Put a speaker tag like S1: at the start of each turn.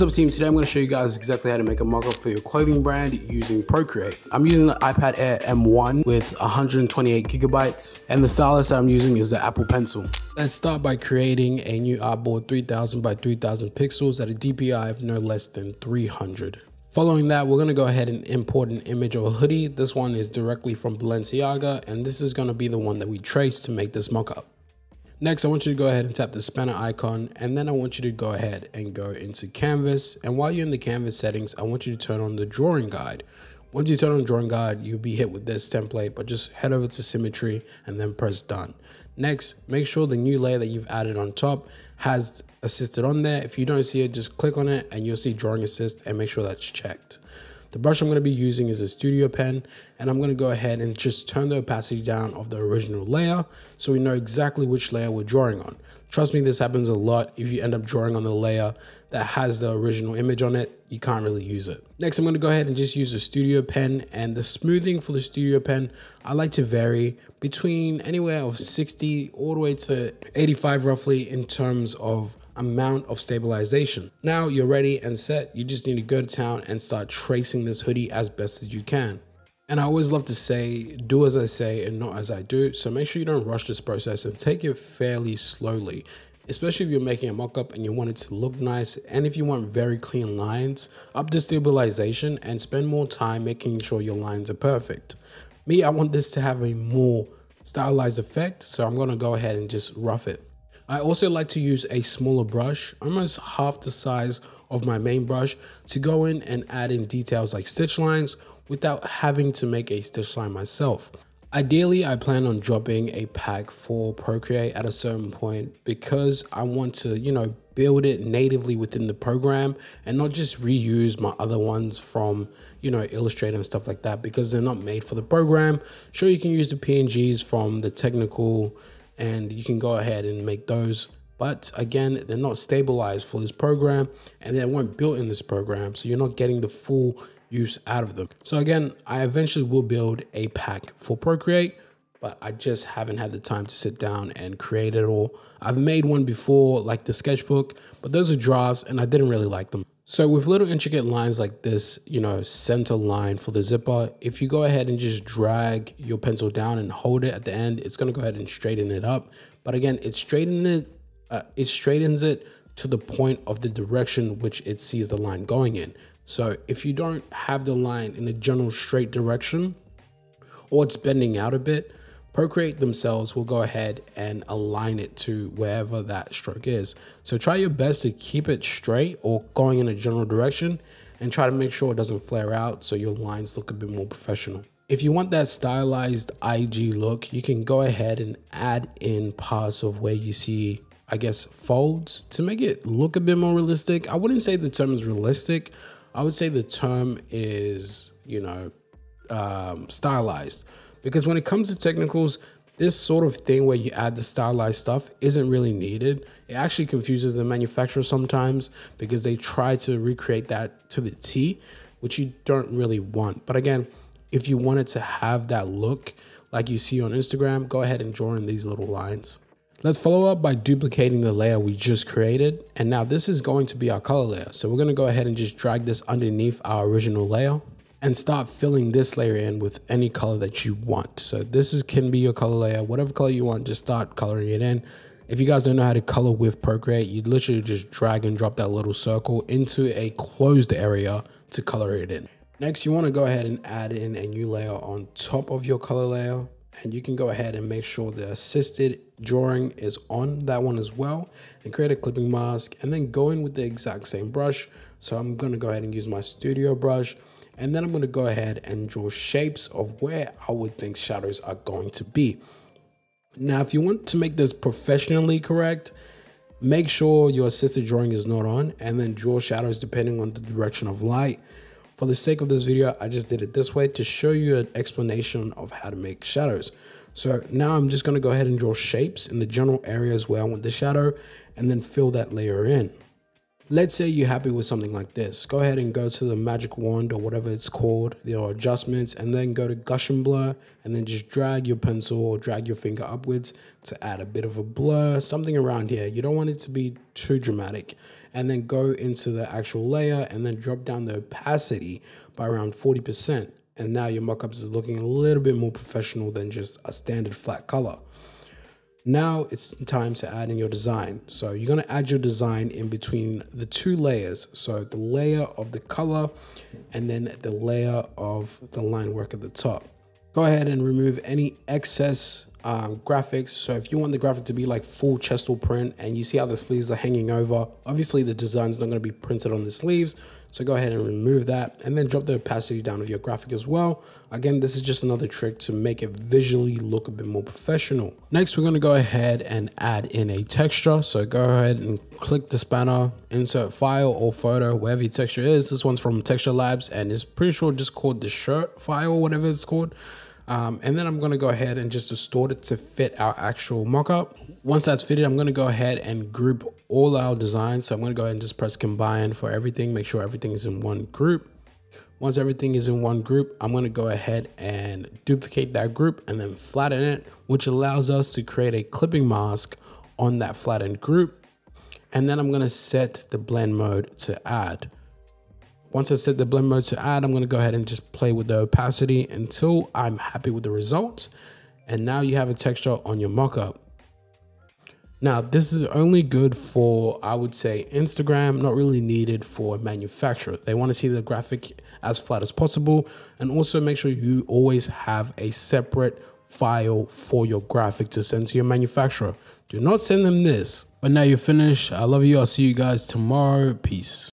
S1: What's up team, today I'm going to show you guys exactly how to make a mockup for your clothing brand using Procreate. I'm using the iPad Air M1 with 128 gigabytes and the stylus that I'm using is the Apple Pencil. Let's start by creating a new artboard 3000 by 3000 pixels at a DPI of no less than 300. Following that, we're going to go ahead and import an image of a hoodie. This one is directly from Balenciaga and this is going to be the one that we trace to make this mockup. Next, I want you to go ahead and tap the spanner icon, and then I want you to go ahead and go into canvas. And while you're in the canvas settings, I want you to turn on the drawing guide. Once you turn on drawing guide, you'll be hit with this template, but just head over to symmetry and then press done. Next, make sure the new layer that you've added on top has assisted on there. If you don't see it, just click on it and you'll see drawing assist and make sure that's checked. The brush I'm going to be using is a studio pen and I'm going to go ahead and just turn the opacity down of the original layer so we know exactly which layer we're drawing on. Trust me, this happens a lot. If you end up drawing on the layer that has the original image on it, you can't really use it. Next, I'm going to go ahead and just use the studio pen and the smoothing for the studio pen, I like to vary between anywhere of 60 all the way to 85 roughly in terms of amount of stabilization. Now you're ready and set. You just need to go to town and start tracing this hoodie as best as you can. And I always love to say, do as I say and not as I do. So make sure you don't rush this process and take it fairly slowly, especially if you're making a mock-up and you want it to look nice. And if you want very clean lines, up the stabilization and spend more time making sure your lines are perfect. Me, I want this to have a more stylized effect. So I'm gonna go ahead and just rough it. I also like to use a smaller brush, almost half the size of my main brush to go in and add in details like stitch lines without having to make a stitch line myself. Ideally, I plan on dropping a pack for Procreate at a certain point because I want to, you know, build it natively within the program and not just reuse my other ones from, you know, Illustrator and stuff like that because they're not made for the program. Sure, you can use the PNGs from the technical and you can go ahead and make those. But again, they're not stabilized for this program and they weren't built in this program. So you're not getting the full use out of them. So again, I eventually will build a pack for Procreate, but I just haven't had the time to sit down and create it all. I've made one before, like the sketchbook, but those are drafts and I didn't really like them. So with little intricate lines like this, you know, center line for the zipper, if you go ahead and just drag your pencil down and hold it at the end, it's gonna go ahead and straighten it up. But again, it straightens it, uh, it straightens it to the point of the direction which it sees the line going in. So if you don't have the line in a general straight direction, or it's bending out a bit, Procreate themselves will go ahead and align it to wherever that stroke is. So try your best to keep it straight or going in a general direction and try to make sure it doesn't flare out so your lines look a bit more professional. If you want that stylized IG look, you can go ahead and add in parts of where you see, I guess, folds to make it look a bit more realistic. I wouldn't say the term is realistic. I would say the term is, you know, um, stylized because when it comes to technicals, this sort of thing where you add the stylized stuff isn't really needed. It actually confuses the manufacturer sometimes because they try to recreate that to the T, which you don't really want. But again, if you wanted to have that look like you see on Instagram, go ahead and draw in these little lines. Let's follow up by duplicating the layer we just created. And now this is going to be our color layer. So we're gonna go ahead and just drag this underneath our original layer and start filling this layer in with any color that you want. So this is can be your color layer, whatever color you want, just start coloring it in. If you guys don't know how to color with Procreate, you literally just drag and drop that little circle into a closed area to color it in. Next, you want to go ahead and add in a new layer on top of your color layer. And you can go ahead and make sure the assisted drawing is on that one as well and create a clipping mask and then go in with the exact same brush. So I'm to go ahead and use my studio brush and then I'm going to go ahead and draw shapes of where I would think shadows are going to be. Now, if you want to make this professionally correct, make sure your assisted drawing is not on and then draw shadows depending on the direction of light. For the sake of this video, I just did it this way to show you an explanation of how to make shadows. So now I'm just going to go ahead and draw shapes in the general areas where I want the shadow and then fill that layer in. Let's say you're happy with something like this. Go ahead and go to the magic wand or whatever it's called, your adjustments, and then go to Gaussian blur and then just drag your pencil or drag your finger upwards to add a bit of a blur, something around here. You don't want it to be too dramatic. and then go into the actual layer and then drop down the opacity by around 40%. And now your mockups is looking a little bit more professional than just a standard flat color. Now it's time to add in your design. So you're gonna add your design in between the two layers. So the layer of the color and then the layer of the line work at the top. Go ahead and remove any excess um, graphics. So if you want the graphic to be like full chestal print and you see how the sleeves are hanging over, obviously the design is not going to be printed on the sleeves. So go ahead and remove that and then drop the opacity down of your graphic as well. Again, this is just another trick to make it visually look a bit more professional. Next, we're to go ahead and add in a texture. So go ahead and click the spanner, insert file or photo, wherever your texture is. This one's from Texture Labs and it's pretty sure just called the shirt file, or whatever it's called. Um, and then I'm gonna go ahead and just distort it to fit our actual mockup. Once that's fitted, I'm gonna go ahead and group all our designs. So I'm gonna go ahead and just press combine for everything, make sure everything is in one group. Once everything is in one group, I'm gonna go ahead and duplicate that group and then flatten it, which allows us to create a clipping mask on that flattened group. And then I'm gonna set the blend mode to add. Once I set the blend mode to add, I'm gonna go ahead and just play with the opacity until I'm happy with the results. And now you have a texture on your mockup. Now, this is only good for, I would say, Instagram, not really needed for a manufacturer. They want to see the graphic as flat as possible. And also make sure you always have a separate file for your graphic to send to your manufacturer. Do not send them this. But now you're finished. I love you. I'll see you guys tomorrow. Peace.